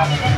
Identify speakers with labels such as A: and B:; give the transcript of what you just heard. A: Thank you.